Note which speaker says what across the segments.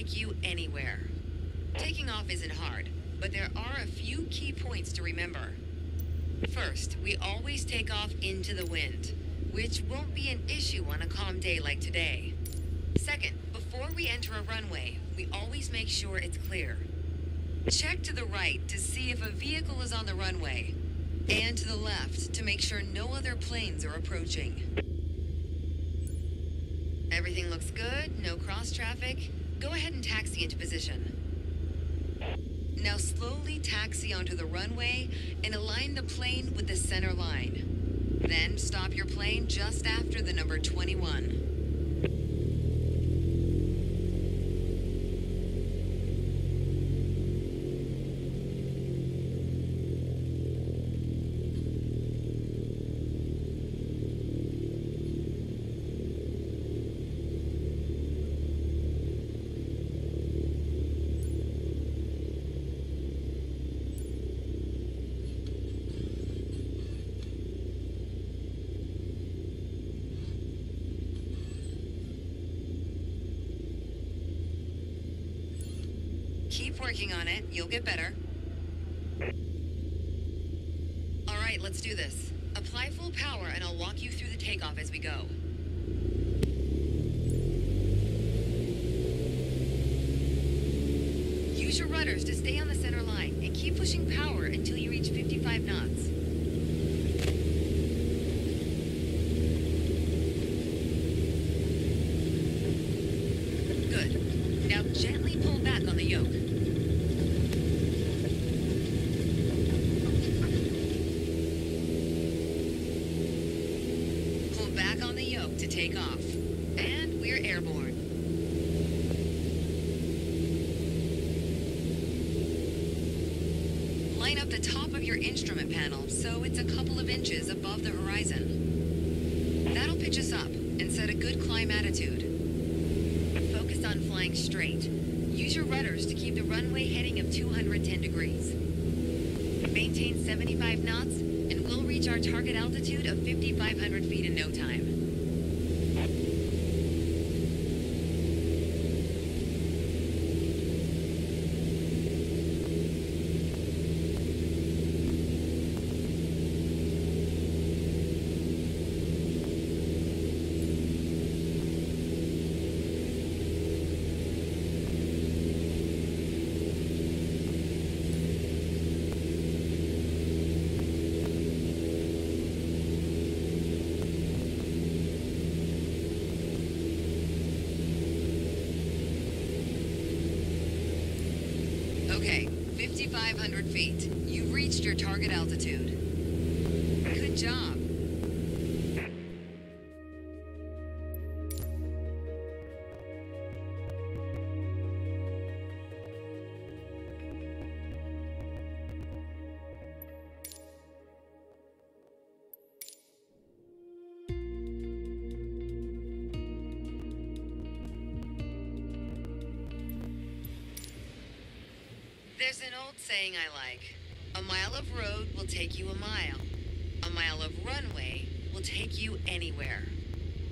Speaker 1: take you anywhere. Taking off isn't hard, but there are a few key points to remember. First, we always take off into the wind, which won't be an issue on a calm day like today. Second, before we enter a runway, we always make sure it's clear. Check to the right to see if a vehicle is on the runway, and to the left to make sure no other planes are approaching. Everything looks good, no cross traffic. Go ahead and taxi into position. Now slowly taxi onto the runway and align the plane with the center line. Then stop your plane just after the number 21. Keep working on it. You'll get better. All right, let's do this. Apply full power and I'll walk you through the takeoff as we go. Use your rudders to stay on the center line and keep pushing power until you reach 55 knots. Good. Now gently pull back on the yoke. Pull back on the yoke to take off. And we're airborne. Line up the top of your instrument panel so it's a couple of inches above the horizon. That'll pitch us up and set a good climb attitude. Focus on flying straight. Use your rudders to keep the runway heading of 210 degrees. Maintain 75 knots, and we'll reach our target altitude of 5,500 feet in no time. 5,500 feet. You've reached your target altitude. Good job. Saying I like. A mile of road will take you a mile. A mile of runway will take you anywhere.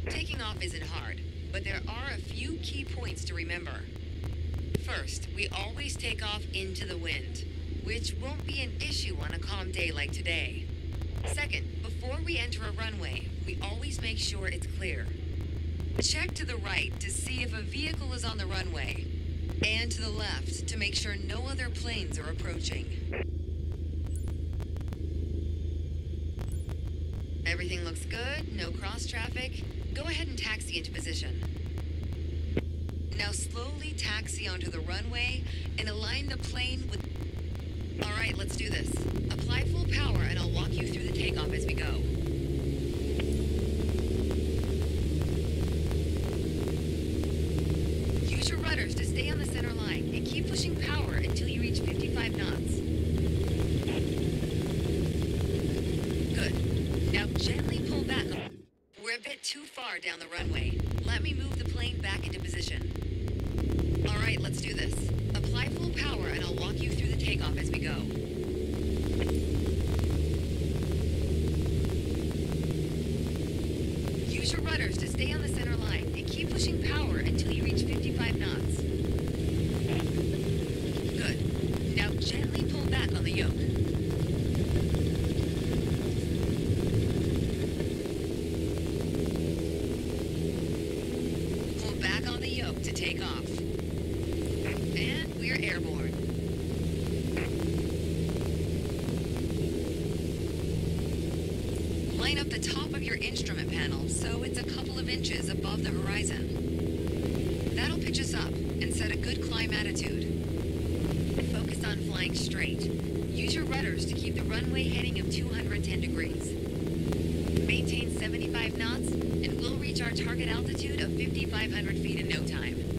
Speaker 1: Taking off isn't hard, but there are a few key points to remember. First, we always take off into the wind, which won't be an issue on a calm day like today. Second, before we enter a runway, we always make sure it's clear. Check to the right to see if a vehicle is on the runway, and to the left to make sure no other planes are approaching. Everything looks good, no cross traffic. Go ahead and taxi into position. Now slowly taxi onto the runway and align the plane with. All right, let's do this. Apply full power and I'll walk you through the takeoff as we go. Use your rudders to stay on the center line and keep pushing power until you reach 55 knots. Good. Now gently pull back. We're a bit too far down the runway. Let me move the plane back into position. All right, let's do this. Apply full power and I'll walk you through the takeoff as we go. Use your rudders to stay on the center line and keep pushing power until you reach 55 knots. take off. And we're airborne. Line up the top of your instrument panel so it's a couple of inches above the horizon. That'll pitch us up and set a good climb attitude. Focus on flying straight. Use your rudders to keep the runway heading of 210 degrees. Maintain 75 knots, and we'll reach our target altitude of 5,500 feet in no time.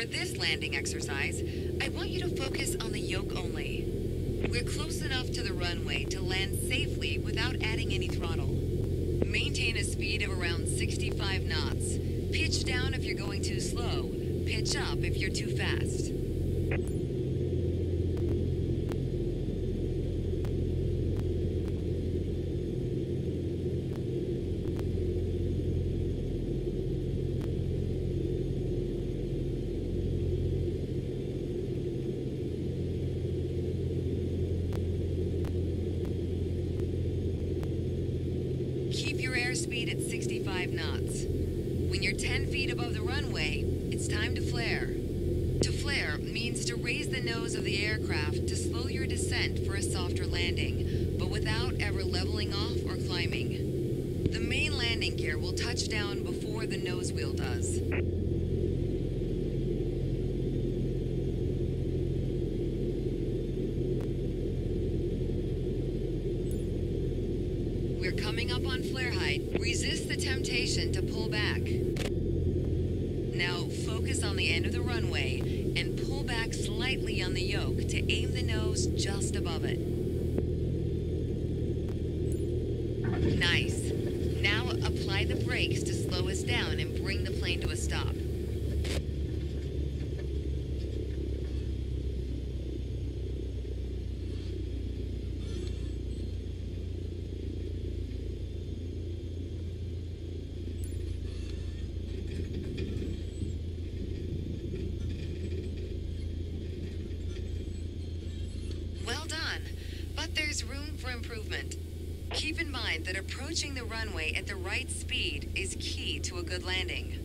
Speaker 1: For this landing exercise, I want you to focus on the yoke only. We're close enough to the runway to land safely without adding any throttle. Maintain a speed of around 65 knots. Pitch down if you're going too slow. Pitch up if you're too fast. Keep your airspeed at 65 knots. When you're 10 feet above the runway, it's time to flare. To flare means to raise the nose of the aircraft to slow your descent for a softer landing, but without ever leveling off or climbing. The main landing gear will touch down before the nose wheel does. We're coming up flare height. Resist the temptation to pull back. Now focus on the end of the runway and pull back slightly on the yoke to aim the nose just above it. Nice. Now apply the brakes to slow us down and bring the plane to a stop. Well done, but there's room for improvement. Keep in mind that approaching the runway at the right speed is key to a good landing.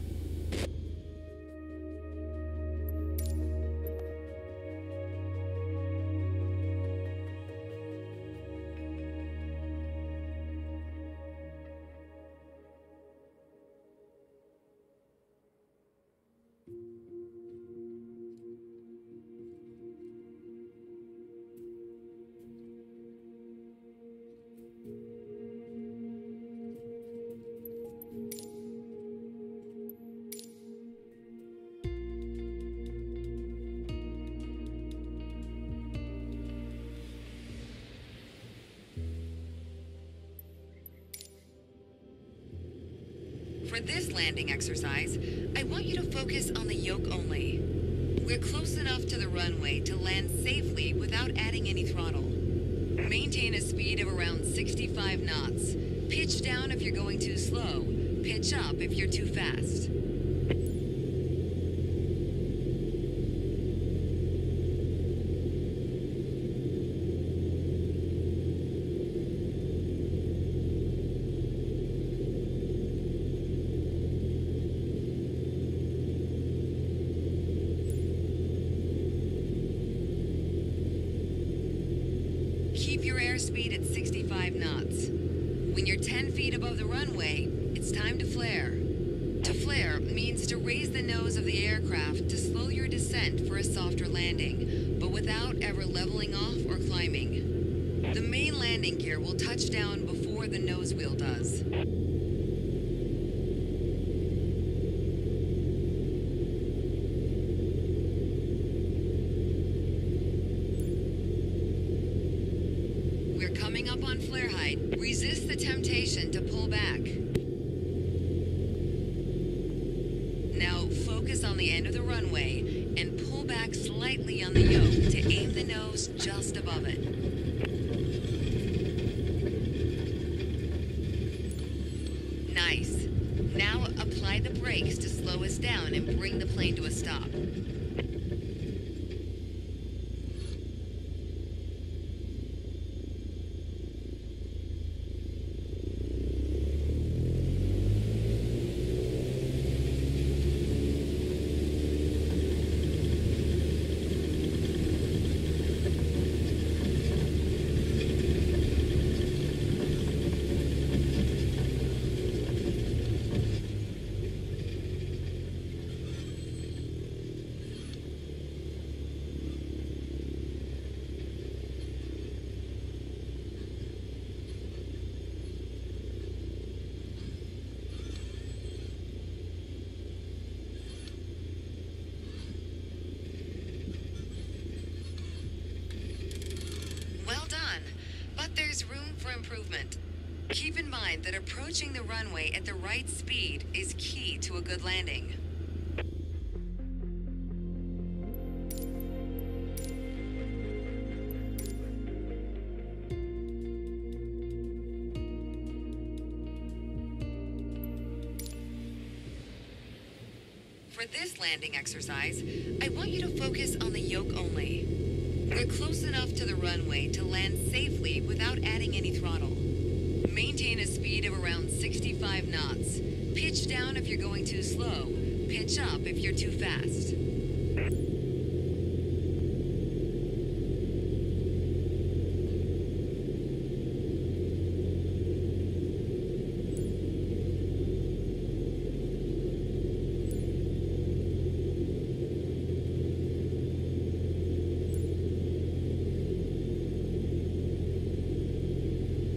Speaker 1: For this landing exercise, I want you to focus on the yoke only. We're close enough to the runway to land safely without adding any throttle. Maintain a speed of around 65 knots. Pitch down if you're going too slow. Pitch up if you're too fast. Keep your airspeed at 65 knots. When you're 10 feet above the runway, it's time to flare. To flare means to raise the nose of the aircraft to slow your descent for a softer landing, but without ever leveling off or climbing. The main landing gear will touch down before the nose wheel does. We're coming up on flare height. Resist the temptation to pull back. Now focus on the end of the runway and pull back slightly on the yoke to aim the nose just above it. Nice. Now apply the brakes to slow us down and bring the plane to a stop. Well done, but there's room for improvement. Keep in mind that approaching the runway at the right speed is key to a good landing. For this landing exercise, I want you to focus on the yoke only. We're close enough to the runway to land safely without adding any throttle. Maintain a speed of around 65 knots. Pitch down if you're going too slow. Pitch up if you're too fast.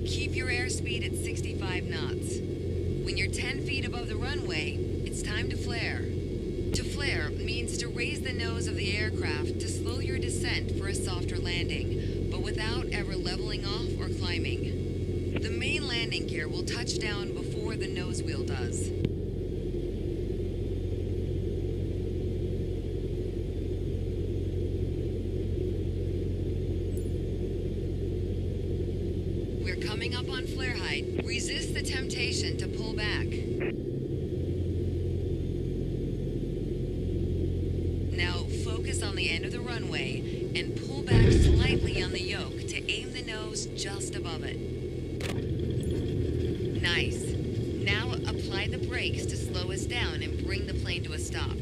Speaker 1: Keep airspeed at 65 knots. When you're 10 feet above the runway, it's time to flare. To flare means to raise the nose of the aircraft to slow your descent for a softer landing, but without ever leveling off or climbing. The main landing gear will touch down before the nose wheel does. We're coming up on flare height. Resist the temptation to pull back. Now focus on the end of the runway and pull back slightly on the yoke to aim the nose just above it. Nice. Now apply the brakes to slow us down and bring the plane to a stop.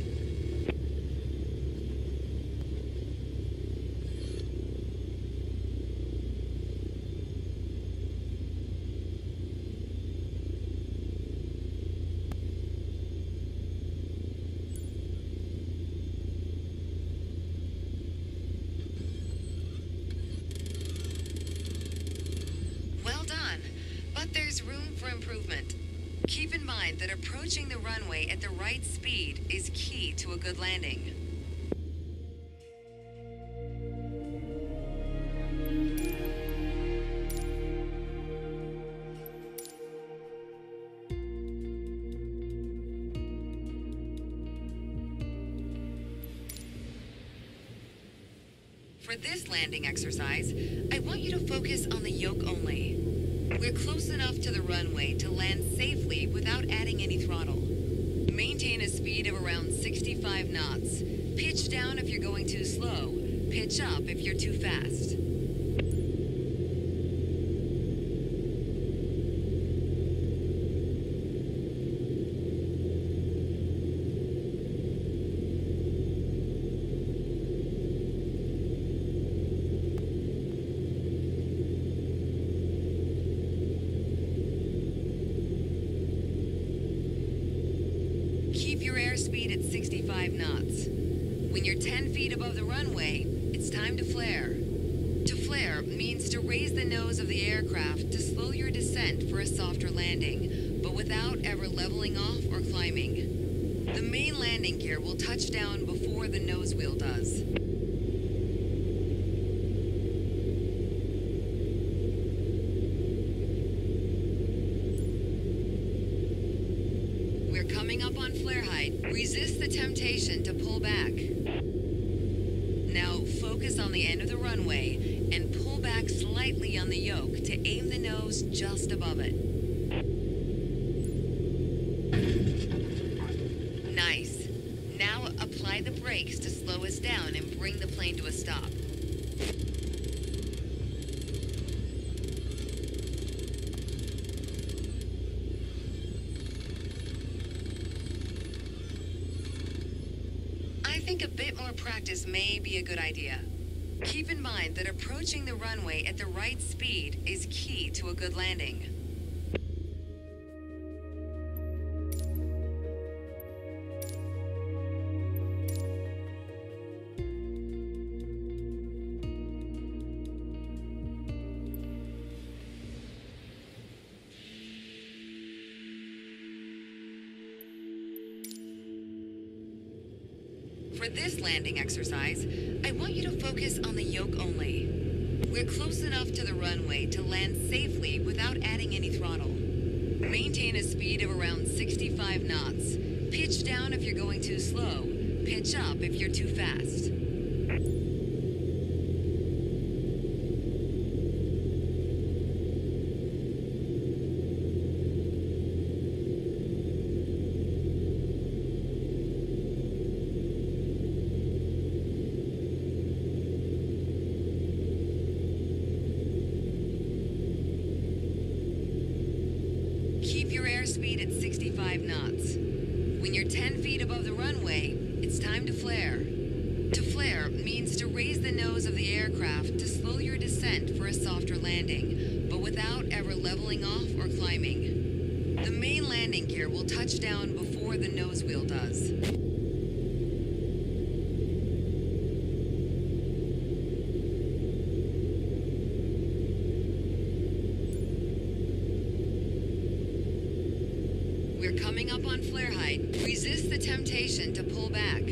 Speaker 1: For this landing exercise, I want you to focus on the yoke only. We're close enough to the runway to land safely without adding any throttle. Maintain a speed of around 65 knots. Pitch down if you're going too slow. Pitch up if you're too fast. Keep your airspeed at 65 knots. When you're 10 feet above the runway, it's time to flare. To flare means to raise the nose of the aircraft to slow your descent for a softer landing, but without ever leveling off or climbing. The main landing gear will touch down before the nose wheel does. We're coming up on flare height. Resist the temptation to pull back. Now focus on the end of the runway and pull back slightly on the yoke to aim the nose just above it. Nice. Now apply the brakes to slow us down and bring the plane to a stop. I think a bit more practice may be a good idea. Keep in mind that approaching the runway at the right speed is key to a good landing. For this landing exercise, I want you to focus on the yoke only. We're close enough to the runway to land safely without adding any throttle. Maintain a speed of around 65 knots. Pitch down if you're going too slow. Pitch up if you're too fast. Your at 65 knots. When you're 10 feet above the runway, it's time to flare. To flare means to raise the nose of the aircraft to slow your descent for a softer landing, but without ever leveling off or climbing. The main landing gear will touch down before the nose wheel does. We're coming up on flare height. Resist the temptation to pull back.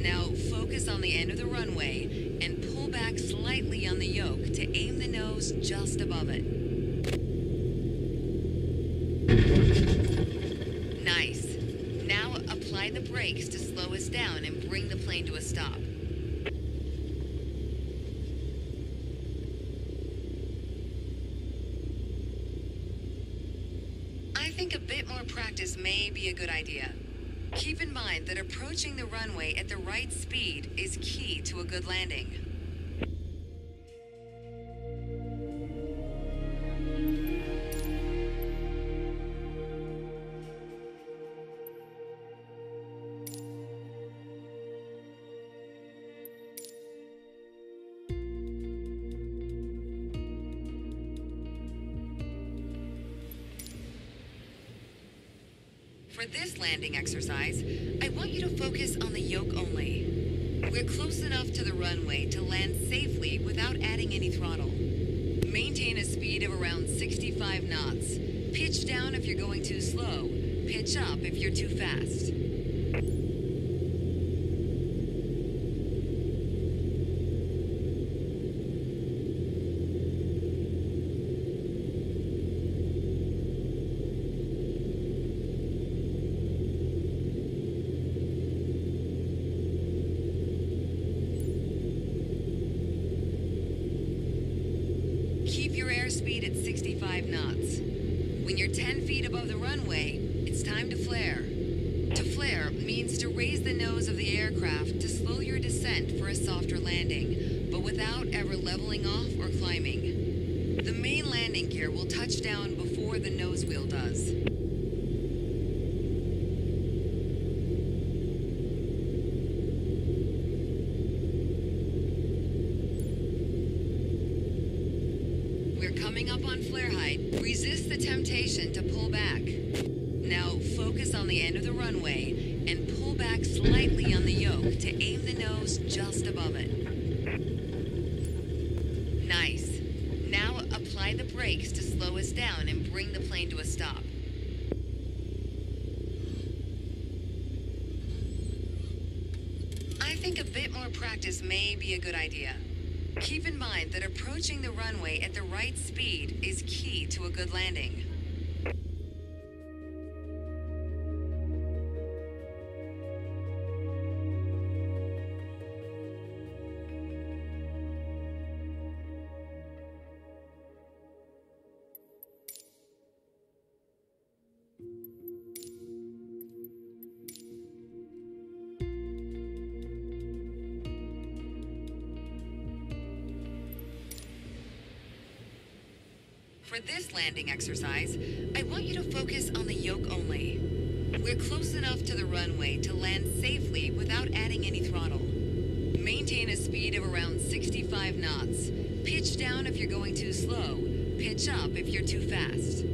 Speaker 1: Now focus on the end of the runway and pull back slightly on the yoke to aim the nose just above it. Nice. Now apply the brakes to slow us down and bring the plane to a stop. I think a bit more practice may be a good idea. Keep in mind that approaching the runway at the right speed is key to a good landing. Landing exercise, I want you to focus on the yoke only. We're close enough to the runway to land safely without adding any throttle. Maintain a speed of around 65 knots. Pitch down if you're going too slow. Pitch up if you're too fast. When you're 10 feet above the runway, it's time to flare. To flare means to raise the nose of the aircraft to slow your descent for a softer landing, but without ever leveling off or climbing. The main landing gear will touch down before the nose wheel does. We're coming up on flare height. To pull back. Now focus on the end of the runway and pull back slightly on the yoke to aim the nose just above it. Nice. Now apply the brakes to slow us down and bring the plane to a stop. I think a bit more practice may be a good idea. Keep in mind that approaching the runway at the right speed is key to a good landing. For this landing exercise, I want you to focus on the yoke only. We're close enough to the runway to land safely without adding any throttle. Maintain a speed of around 65 knots. Pitch down if you're going too slow. Pitch up if you're too fast.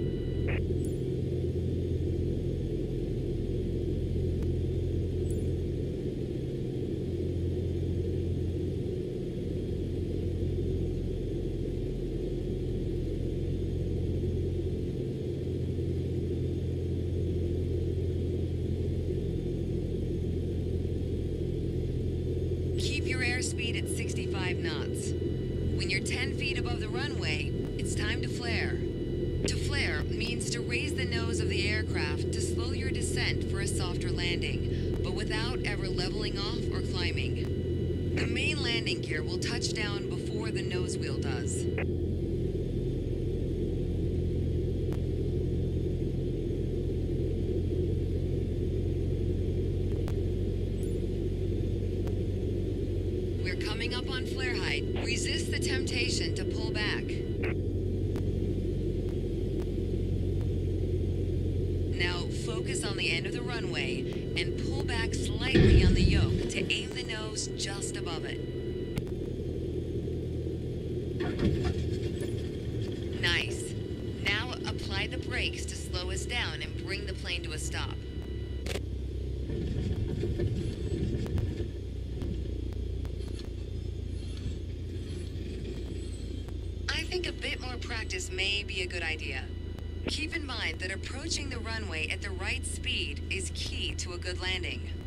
Speaker 1: Keep your airspeed at 65 knots. When you're 10 feet above the runway, it's time to flare. To flare means to raise the nose of the aircraft to slow your descent for a softer landing, but without ever leveling off or climbing. The main landing gear will touch down before the nose wheel does. We're coming up on flare height. Resist the temptation to pull back. Now focus on the end of the runway and pull back slightly on the yoke to aim the nose just above it. Nice. Now apply the brakes to slow us down and bring the plane to a stop. I think a bit more practice may be a good idea. Keep in mind that approaching the runway at the right speed is key to a good landing.